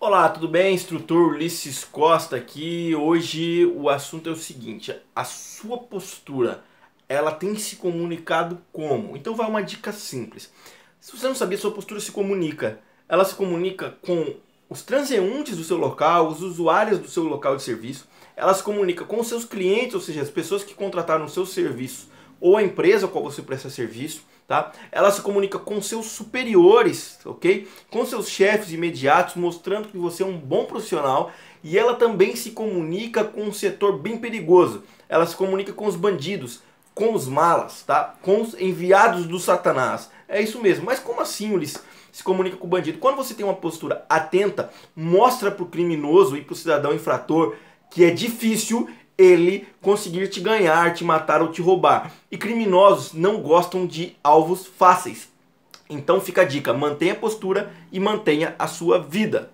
Olá, tudo bem? Instrutor Ulisses Costa aqui. Hoje o assunto é o seguinte: a sua postura, ela tem se comunicado como? Então vai uma dica simples. Se você não sabia, sua postura se comunica. Ela se comunica com os transeuntes do seu local, os usuários do seu local de serviço. Ela se comunica com os seus clientes, ou seja, as pessoas que contrataram o seu serviço ou a empresa a qual você presta serviço, tá? Ela se comunica com seus superiores, ok? Com seus chefes imediatos, mostrando que você é um bom profissional. E ela também se comunica com um setor bem perigoso. Ela se comunica com os bandidos, com os malas, tá? Com os enviados do Satanás. É isso mesmo. Mas como assim, Ulisses? se comunica com o bandido. Quando você tem uma postura atenta, mostra para o criminoso e para o cidadão infrator que é difícil ele conseguir te ganhar, te matar ou te roubar. E criminosos não gostam de alvos fáceis. Então fica a dica, mantenha a postura e mantenha a sua vida.